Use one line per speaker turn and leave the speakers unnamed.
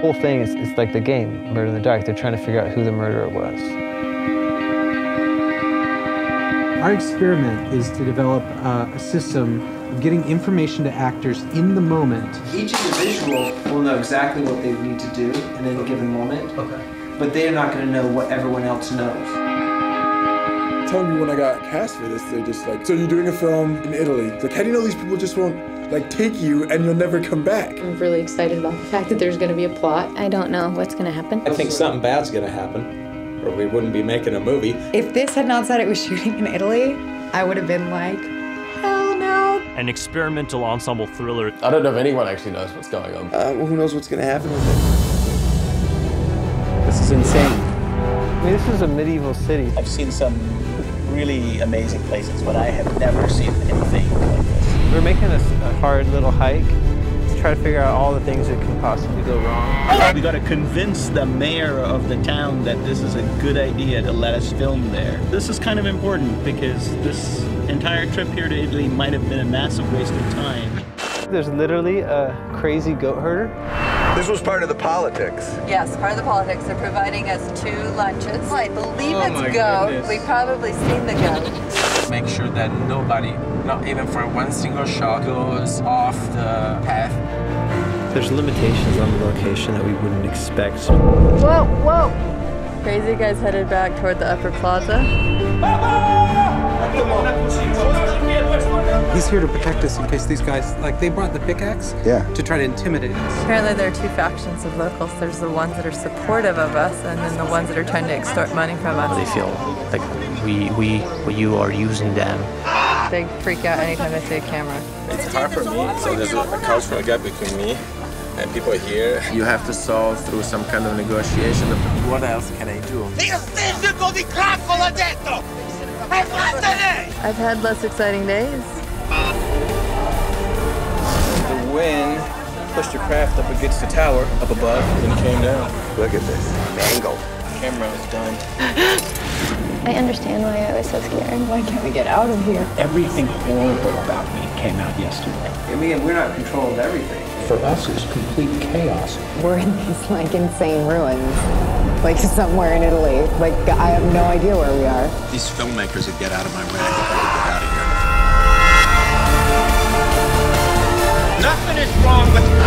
whole thing is it's like the game, Murder in the Dark. They're trying to figure out who the murderer was.
Our experiment is to develop uh, a system of getting information to actors in the moment. Each individual will know exactly what they need to do in any given moment. Okay. But they're not going to know what everyone else knows.
Telling me when I got cast for this, they're just like, so you're doing a film in Italy. It's like, how do you know these people just won't like take you and you'll never come back?
I'm really excited about the fact that there's going to be a plot. I don't know what's going to happen.
I think something bad's going to happen, or we wouldn't be making a movie.
If this had not said it was shooting in Italy, I would have been like, hell no.
An experimental ensemble thriller.
I don't know if anyone actually knows what's going on.
Uh, well, who knows what's going to happen with it?
This is insane.
I mean, this is a medieval city.
I've seen some really amazing places, but I have never seen anything like this.
We're making a, a hard little hike to try to figure out all the things that can possibly go wrong.
We got to convince the mayor of the town that this is a good idea to let us film there. This is kind of important because this entire trip here to Italy might have been a massive waste of time.
There's literally a crazy goat herder.
This was part of the politics.
Yes, part of the politics. They're providing us two lunches. I believe oh it's goat. Goodness. We've probably seen the goat.
Make sure that nobody, not even for one single shot, goes off the path.
There's limitations on the location that we wouldn't expect.
Whoa, whoa! Crazy guy's headed back toward the upper plaza.
He's here to protect us in case these guys, like, they brought the pickaxe
yeah.
to try to intimidate us.
Apparently, there are two factions of locals. There's the ones that are supportive of us, and then the ones that are trying to extort money from us.
They feel like we, we, you are using them.
They freak out anytime they see a camera.
It's hard for me, so there's a cultural gap between me and people here. You have to solve through some kind of negotiation. What else can I do?
I've had less exciting days.
The wind pushed your craft up against the tower up above and came down.
Look at this. Mango.
The camera is done.
I understand why I was so scared.
Why can't we get out of here?
Everything horrible about me came out yesterday.
I mean, we're not in control of everything.
For us, it's complete chaos.
We're in these like insane ruins, like somewhere in Italy. Like I have no idea where we are.
These filmmakers would get out of my way. Something is wrong with